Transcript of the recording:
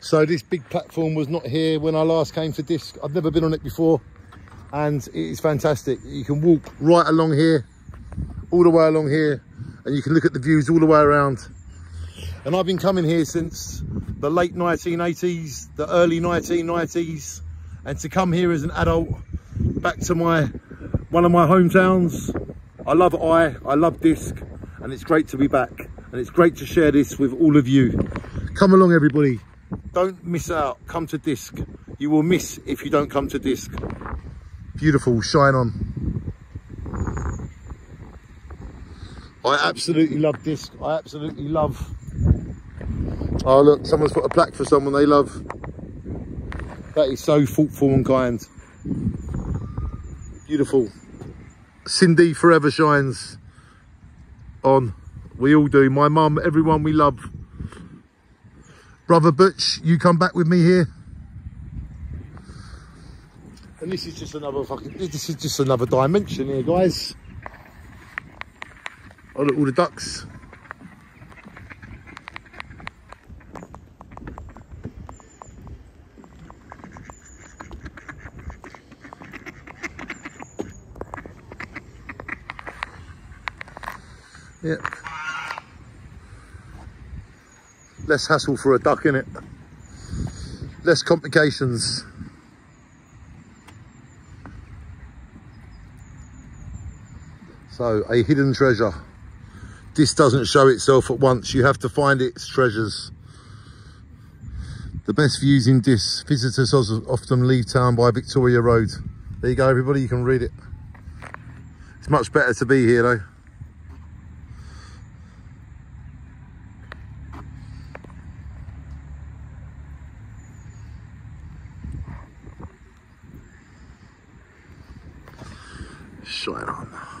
So this big platform was not here when I last came to Diss. I've never been on it before and it is fantastic. You can walk right along here, all the way along here and you can look at the views all the way around. And I've been coming here since the late 1980s, the early 1990s and to come here as an adult back to my one of my hometowns. I love Eye, I love Diss and it's great to be back and it's great to share this with all of you. Come along everybody. Don't miss out. Come to Diss. You will miss if you don't come to Diss. Beautiful. Shine on. I absolutely love Diss. I absolutely love... Oh look, someone's put a plaque for someone they love. That is so thoughtful and kind. Beautiful. Cindy forever shines on. We all do. My mum, everyone we love. Brother Butch, you come back with me here. And this is just another fucking, this is just another dimension here, guys. Oh, look, all the ducks. Yep less hassle for a duck in it less complications. So a hidden treasure. This doesn't show itself at once. You have to find its treasures. The best views in this. Visitors often leave town by victoria road. There you go everybody. You can read it. It's much better to be here though shine on.